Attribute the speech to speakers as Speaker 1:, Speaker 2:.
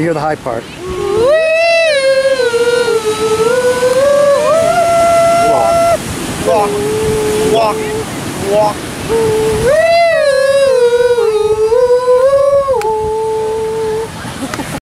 Speaker 1: hear the high part.
Speaker 2: Walk, walk, walk, walk.